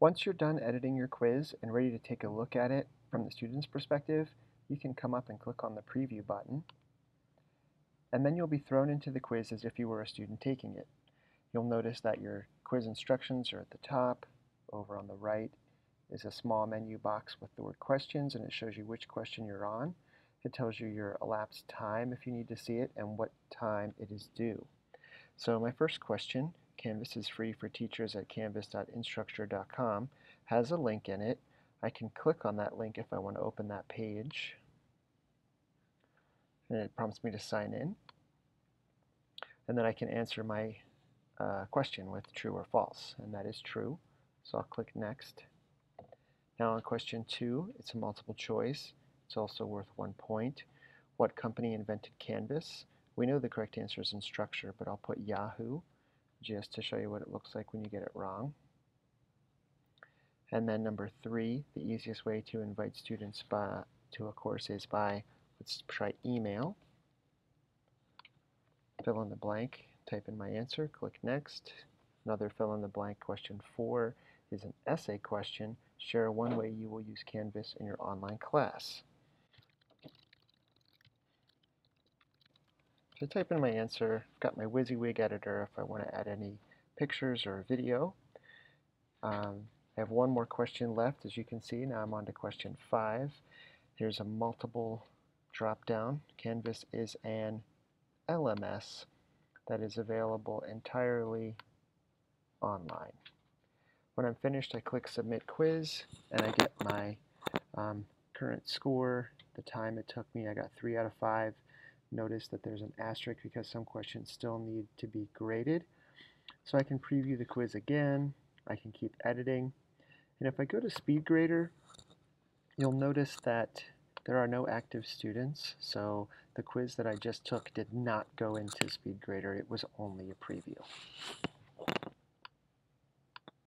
Once you're done editing your quiz and ready to take a look at it from the student's perspective, you can come up and click on the preview button. And then you'll be thrown into the quiz as if you were a student taking it. You'll notice that your quiz instructions are at the top. Over on the right is a small menu box with the word questions, and it shows you which question you're on. It tells you your elapsed time if you need to see it and what time it is due. So my first question Canvas is free for teachers at canvas.instructure.com, has a link in it. I can click on that link if I want to open that page. And it prompts me to sign in. And then I can answer my uh, question with true or false, and that is true. So I'll click Next. Now on question two, it's a multiple choice. It's also worth one point. What company invented Canvas? We know the correct answer is Instructure, but I'll put Yahoo just to show you what it looks like when you get it wrong. And then number three, the easiest way to invite students by, to a course is by, let's try email. Fill in the blank, type in my answer, click next. Another fill in the blank question four is an essay question. Share one way you will use Canvas in your online class. So I type in my answer. I've got my WYSIWYG editor if I want to add any pictures or video. Um, I have one more question left, as you can see. Now I'm on to question five. There's a multiple drop down. Canvas is an LMS that is available entirely online. When I'm finished, I click Submit Quiz, and I get my um, current score, the time it took me. I got 3 out of 5. Notice that there's an asterisk because some questions still need to be graded. So I can preview the quiz again. I can keep editing. And if I go to SpeedGrader, you'll notice that there are no active students. So the quiz that I just took did not go into SpeedGrader. It was only a preview.